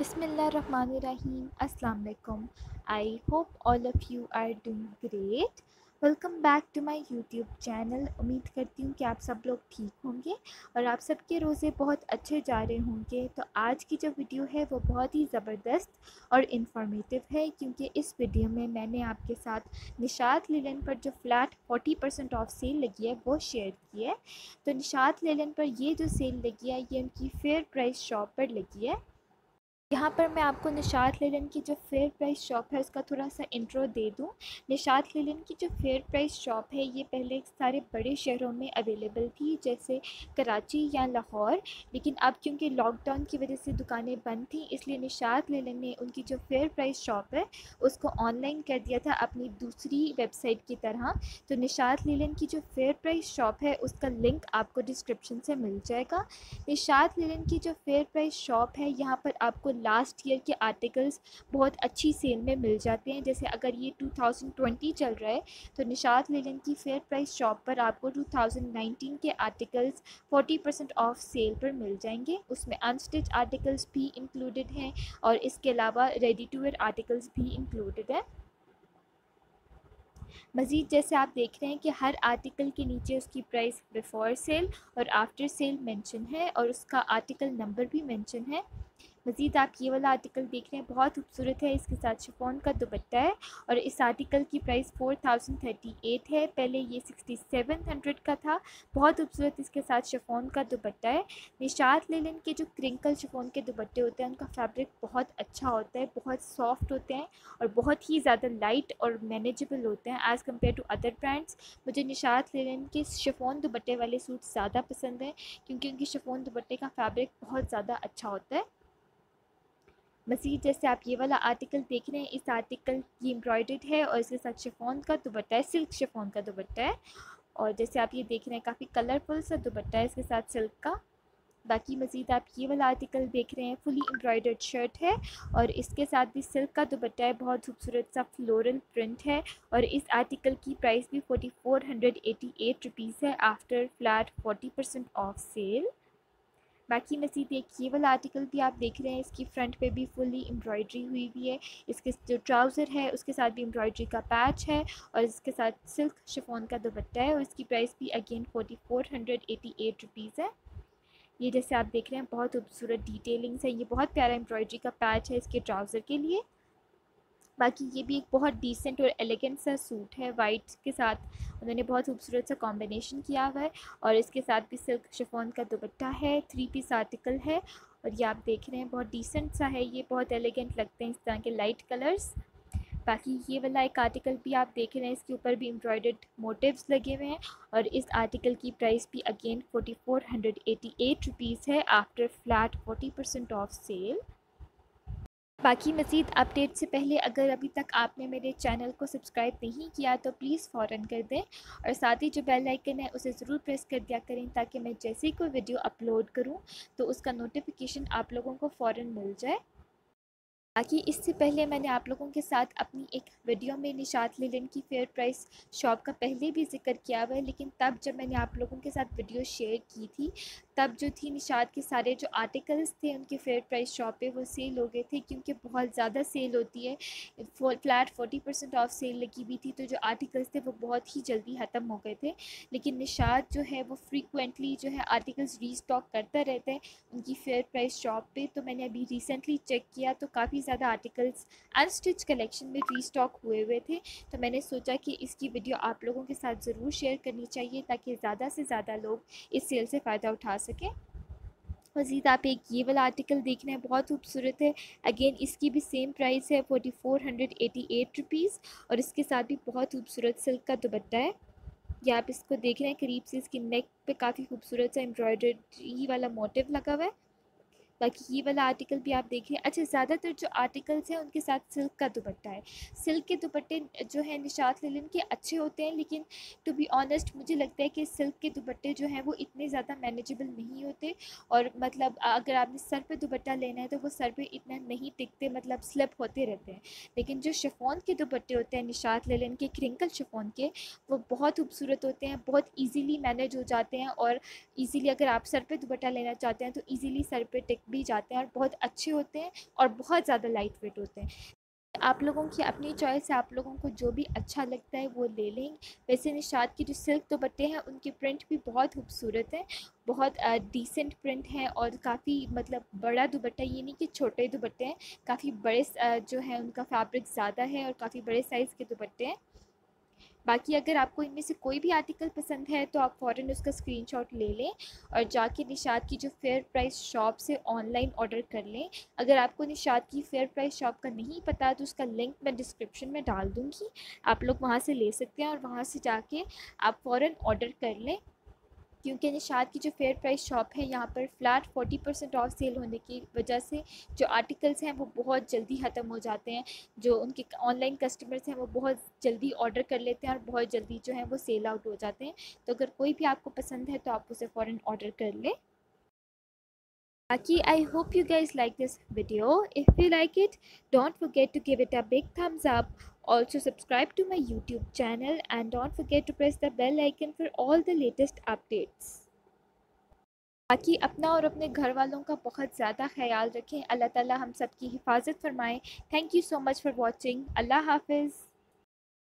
Bismillahirrahmanirrahim. Assalamu alaikum. I hope all of you are doing. Welcome back to my YouTube channel उम्मीद करती हूँ कि आप सब लोग ठीक होंगे और आप सबके रोज़े बहुत अच्छे जा रहे होंगे तो आज की जो वीडियो है वो बहुत ही ज़बरदस्त और इन्फॉर्मेटिव है क्योंकि इस वीडियो में मैंने आपके साथ निशात लेलन पर जो फ्लैट 40 परसेंट ऑफ़ सेल लगी है वो शेयर की है तो निशात लेलन पर ये जो सेल लगी है, ये उनकी फेयर प्राइस शॉप पर लगी है यहाँ पर मैं आपको निशात लेलन की जो फेयर प्राइस शॉप है, उसका थोड़ा सा इंट्रो दे दूँ। निशात लेलन की जो फेयर प्राइस शॉप है, ये पहले सारे बड़े शहरों में अवेलेबल थी, जैसे कराची या लाहौर। लेकिन अब क्योंकि लॉकडाउन की वजह से दुकानें बंद थी, इसलिए निशात लेलन ने उनकी जो फेयर प्राइस शॉप है, उसको ऑनलाइन कर दिया था अपनी दूसरी वेबसाइट की तरह। तो निशात लेलन की जो फेयर प्राइस शॉप है, उसका लिंक आपको डिस्क्रिप्शन से मिल जाएगा। निशात लेलन की जो फेयर प्राइस शॉप है, यहाँ पर आपको लास्ट ईयर के आर्टिकल्स बहुत अच्छी सेल में मिल जाते हैं। जैसे अगर ये 2020 चल रहा है तो निशात लेलन की फेयर प्राइस शॉप पर आपको 2019 के आर्टिकल्स 40 परसेंट ऑफ़ सेल पर मिल जाएँगे। उसमें अनस्टिच आर्टिकल्स भी इंक्लूडेड हैं और इसके अलावा रेडी टू वेयर आर्टिकल्स भी इंक्लूडेड हैं। मज़ीद जैसे आप देख रहे हैं कि हर आर्टिकल के नीचे उसकी प्राइस बिफ़ोर सेल और आफ्टर सेल मेंशन है और उसका आर्टिकल नंबर भी मेंशन है। मज़ीद आप ये वाला आर्टिकल देख रहे हैं, बहुत खूबसूरत है, इसके साथ शिफोन का दुपट्टा है और इस आर्टिकल की price four thousand thirty eight है, पहले ये सिक्सटी सेवन हंड्रेड का था, बहुत खूबसूरत इसके साथ शिफोन का दुपट्टा है, निशात लेलन के जो क्रिंकल शिफोन के दुपट्टे होते हैं, उनका फैब्रिक बहुत अच्छा होता है, बहुत सॉफ्ट होते हैं और बहुत ही ज़्यादा लाइट और मैनेजेबल होते हैं as compare to other brands मुझे निशात लेलन के शिफोन दुपट्टे वाले सूट ज़्यादा पसंद हैं, क्योंकि उनके शिफोन दुपट्टे का फैब्रिक बहुत ज़्यादा अच्छा होता है। मसीद जैसे आप ये वाला आर्टिकल देख रहे हैं, इस आर्टिकल की एम्ब्रॉयड है और इसके साथ शिफोन का दुपट्टा है सिल्क शिफोन का दुपट्टा है। और जैसे आप ये देख रहे हैं, काफ़ी कलरफुल सा दुपट्टा है इसके साथ सिल्क का। बाकी मज़ीद आप ये वाला आर्टिकल देख रहे हैं फुली एम्ब्रॉयडर्ड शर्ट है और इसके साथ भी सिल्क का दुपट्टा है, बहुत खूबसूरत सा फ्लोरल प्रिंट है और इस आर्टिकल की प्राइस भी forty four hundred eighty eight rupees है after flat forty percent off sale बाकी मजीद एक ये वाला आर्टिकल भी आप देख रहे हैं, इसकी फ्रंट पे भी फुली एम्ब्रॉयड्री हुई हुई है। इसके जो ट्राउज़र है, उसके साथ भी एम्ब्रॉयड्री का पैच है और इसके साथ सिल्क शिफोन का दुपट्टा है और इसकी प्राइस भी again forty four hundred eighty eight rupees है। ये जैसे आप देख रहे हैं, बहुत खूबसूरत डिटेलिंग्स है। ये बहुत प्यारा एम्ब्रॉयड्री का पैच है इसके ट्राउज़र के लिए। बाकी ये भी एक बहुत डिसेंट और एलिगेंट सा सूट है वाइट के साथ उन्होंने बहुत खूबसूरत सा कॉम्बिनेशन किया हुआ है और इसके साथ भी सिल्क शिफोन का दुपट्टा है थ्री पीस आर्टिकल है और ये आप देख रहे हैं, बहुत डिसेंट सा है, ये बहुत एलिगेंट लगते हैं इस तरह के लाइट कलर्स बाकी ये वाला एक आर्टिकल भी आप देख रहे हैं, इसके ऊपर भी एम्ब्रॉयड मोटिव्स लगे हुए हैं और इस आर्टिकल की प्राइस भी again forty four hundred eighty eight rupees है after flat forty percent off sale बाकी मज़ीद अपडेट से पहले अगर अभी तक आपने मेरे चैनल को सब्सक्राइब नहीं किया तो प्लीज़ फ़ौर कर दें और साथ ही जो बेल आइकन है उसे ज़रूर प्रेस कर दिया करें ताकि मैं जैसे ही कोई वीडियो अपलोड करूँ तो उसका नोटिफिकेशन आप लोगों को फ़ौर मिल जाए। बाकी इससे पहले मैंने आप लोगों के साथ अपनी एक वीडियो में निशात लेलन की फेयर प्राइस शॉप का पहले भी ज़िक्र किया हुआ है, लेकिन तब जब मैंने आप लोगों के साथ वीडियो शेयर की थी तब जो थी निशात के सारे जो आर्टिकल्स थे उनके फेयर प्राइस शॉप पे वो सेल हो गए थे क्योंकि बहुत ज़्यादा सेल होती है। Flat forty percent off sale लगी हुई थी तो जो आर्टिकल्स थे वो बहुत ही जल्दी ख़त्म हो गए थे। लेकिन निशात जो है वो फ्रीकुेंटली जो है आर्टिकल्स रीस्टॉक करता रहता है उनकी फेयर प्राइस शॉप पर तो मैंने अभी रिसेंटली चेक किया तो काफ़ी ज़्यादा आर्टिकल्स अनस्टिच कलेक्शन में रीस्टॉक हुए हुए थे। तो मैंने सोचा कि इसकी वीडियो आप लोगों के साथ ज़रूर शेयर करनी चाहिए ताकि ज़्यादा से ज़्यादा लोग इस सेल से फ़ायदा उठा सकें। मज़ीद आप एक ये वाला आर्टिकल देख रहे हैं, बहुत खूबसूरत है। अगेन इसकी भी सेम प्राइस है forty four hundred eighty eight rupees और इसके साथ भी बहुत खूबसूरत सिल्क का दुपट्टा है। या आप इसको देख रहे हैं, करीब से इसकी नेक पे काफ़ी खूबसूरत सा एम्ब्रॉयडरी वाला मोटिव लगा हुआ है। बाकी ये वाला आर्टिकल भी आप देखिए अच्छा ज़्यादातर जो आर्टिकल्स हैं, उनके साथ सिल्क का दुपट्टा है। सिल्क के दुपट्टे जो है, निशात लिलन के अच्छे होते हैं, लेकिन टू बी ऑनेस्ट मुझे लगता है कि सिल्क के दुपट्टे जो हैं, वो इतने ज़्यादा मैनेजेबल नहीं होते। और मतलब अगर आपने सर पर दुपट्टा लेना है तो वो सर पर इतना नहीं टिकते मतलब स्लिप होते रहते हैं। लेकिन जो शिफोन के दुपट्टे होते हैं, निशात लेलन के क्रिंकल शिफोन के, वो बहुत खूबसूरत होते हैं, बहुत ईजीली मैनेज हो जाते हैं। और ईजीली अगर आप सर पर दुपट्टा लेना चाहते हैं तो ईजीली सर पर टिक भी जाते हैं और बहुत अच्छे होते हैं और बहुत ज़्यादा लाइट वेट होते हैं। आप लोगों की अपनी चॉइस है आप लोगों को जो भी अच्छा लगता है वो ले लें। वैसे निशात की जो सिल्क दुपट्टे हैं, उनके प्रिंट भी बहुत खूबसूरत हैं, बहुत डिसेंट प्रिंट है और काफ़ी मतलब बड़ा दुपट्टा, ये नहीं कि छोटे दुपट्टे हैं, काफ़ी बड़े जो है उनका फैब्रिक ज़्यादा है और काफ़ी बड़े साइज़ के दुपट्टे हैं। बाकी अगर आपको इनमें से कोई भी आर्टिकल पसंद है तो आप फ़ौर उसका स्क्रीनशॉट ले लें और जाके निशाद की जो फेयर प्राइस शॉप से ऑनलाइन ऑर्डर कर लें। अगर आपको निशात की फेयर प्राइस शॉप का नहीं पता तो उसका लिंक मैं डिस्क्रिप्शन में डाल दूँगी। आप लोग वहाँ से ले सकते हैं और वहाँ से जाके आप फ़ौर ऑर्डर कर लें। क्योंकि निशात की जो फेयर प्राइस शॉप है यहाँ पर flat forty percent off sale होने की वजह से जो आर्टिकल्स हैं वो बहुत जल्दी ख़त्म हो जाते हैं जो उनके ऑनलाइन कस्टमर्स हैं वो बहुत जल्दी ऑर्डर कर लेते हैं और बहुत जल्दी जो है वो सेल आउट हो जाते हैं तो अगर कोई भी आपको पसंद है तो आप उसे फ़ौर ऑर्डर कर लें Aki, I hope you guys like this video. If you like it, don't forget to give it a big thumbs up. Also subscribe to my YouTube channel and don't forget to press the bell icon for all the latest updates. बाकी अपना और अपने घर वालों का बहुत ज़्यादा ख्याल रखें अल्लाह ताला हम सब की हिफाजत फरमाएँ thank you so much for watching अल्लाह हाफिज़